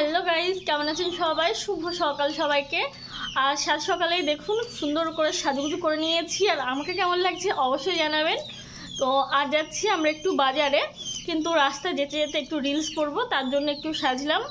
Hello guys কেমন আছেন সবাই? শুভ সকাল সবাইকে। আর সাত সকালেই দেখুন, সুন্দর করে সাজুগুজু করে নিয়েছি। আর আমাকে কেমন লাগছে অবশ্যই জানাবেন। তো আর যাচ্ছি আমরা একটু বাজারে, কিন্তু রাস্তায় যেতে যেতে একটু রিলস করব, তার জন্য একটু সাজলাম।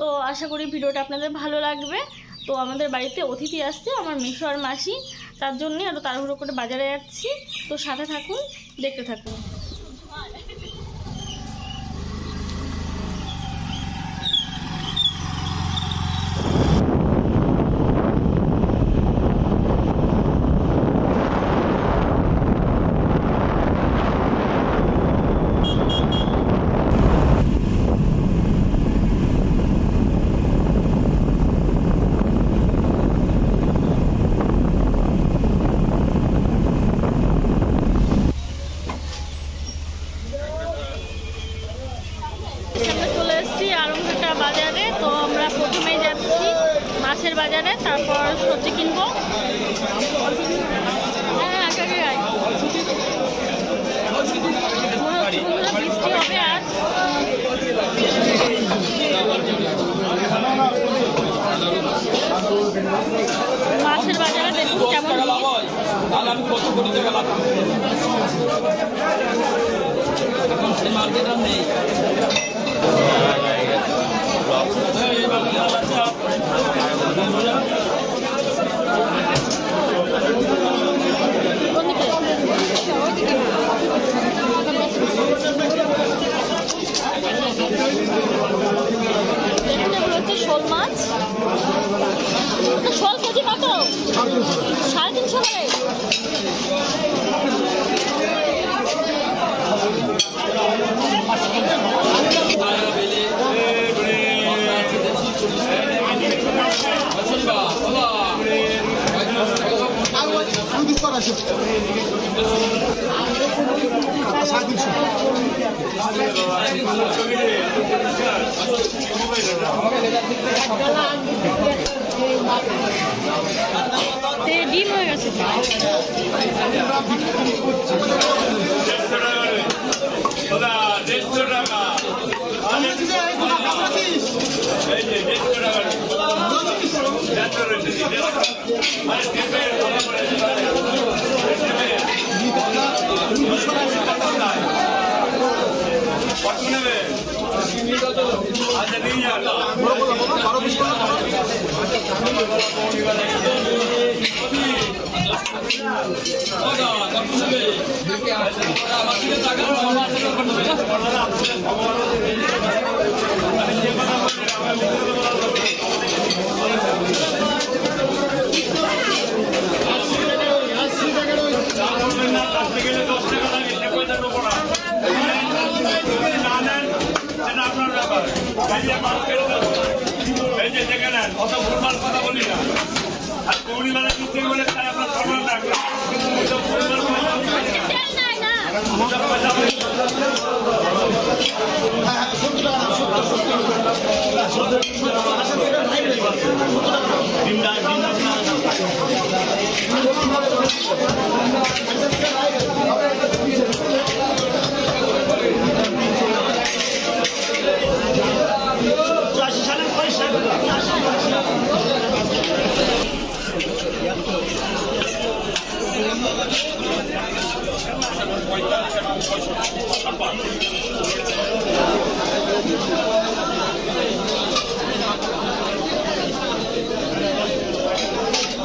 তো আশা করি ভিডিওটা আপনাদের ভালো লাগবে। তো আমাদের বাড়িতে অতিথি আসছে, আমার মেশো আর মাসি। তার জন্যে আরও তাড়াহুড়ো করে বাজারে যাচ্ছি। তো সাথে থাকুন, দেখতে থাকুন আমরা চলে এসেছি আরমঘাটা বাজারে তো আমরা প্রথমেই যাচ্ছি মাছের বাজারে, তারপর সবজি কিনবো। হ্যাঁ মাছের বাজারে দেখুন কেমন আমি কত কোটি টাকা মার্কেট নেই কোন দিকে? এখানে হচ্ছে শোল মাছ তো শোল কেজি কত সাড়ে তিনশো করে তে ডিম হয়ে গেছে দেড়শো টাকা আচ্ছা নিয়ে যান করবেন না আপনার ব্যাপার গাড়িয়া মাল কেটে দেবো এই যে দেখে নেন অত ভুলভাল কথা বলি না। আর কৌড়ি মানে দিতে বলে তাই আপনার সম্মান কিন্তু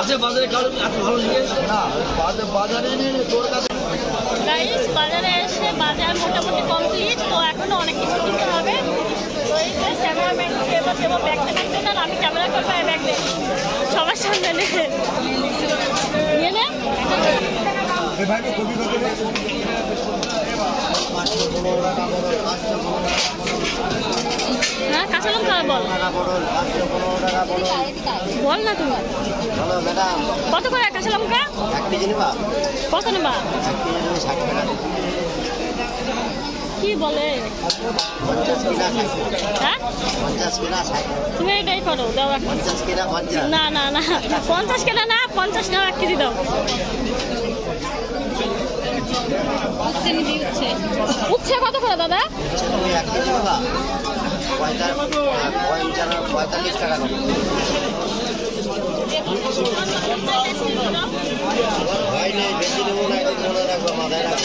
আছে বাজারে কারও এত ভালো লেগেছে না বাজারে তোর কাছে গাইস বাজারে এসে বাজার মোটামুটি কমপ্লিট তো এখনও অনেক কিছু কিনতে হবে। তো এই যে ক্যামেরাম্যান এবার দেবো ব্যাগটা থাকবে না আমি ক্যামেরা করব এই ব্যাগ নে সবার সামনে নিয়ে হ্যাঁ কাঁচা লঙ্কা বল। না তুমি। কত করে কাঁচা লঙ্কা? কত নেবা? টাকা কি বলে? হ্যাঁ? তুমি এটাই করো, দাও না না না, পঞ্চাশ কেনা না, পঞ্চাশ এক কেজি দাও। উচ্ছে কত করে দাদা? পঁয়তাল্লিশ টাকা মাথায় রাখব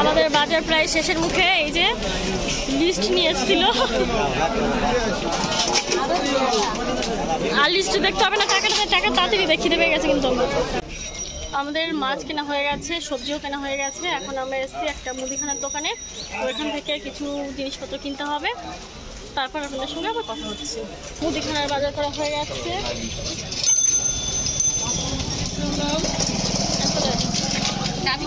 আমাদের বাজার প্রায় শেষের মুখে, এই যে লিস্ট নিয়ে এসেছিল। আর লিস্ট দেখতে হবে না, টাকাটা, টাকা তাড়াতাড়ি দেখিয়ে দেবে, গেছে কিন্তু। আমাদের মাছ কেনা হয়ে গেছে, সবজিও কেনা হয়ে গেছে। এখন আমরা এসেছি একটা মুদিখানার দোকানে। ওইখান থেকে কিছু জিনিসপত্র কিনতে হবে। তারপর আপনাদের সঙ্গে আবার কথা হচ্ছে। মুদিখানার বাজার করা হয়ে গেছে। দাবি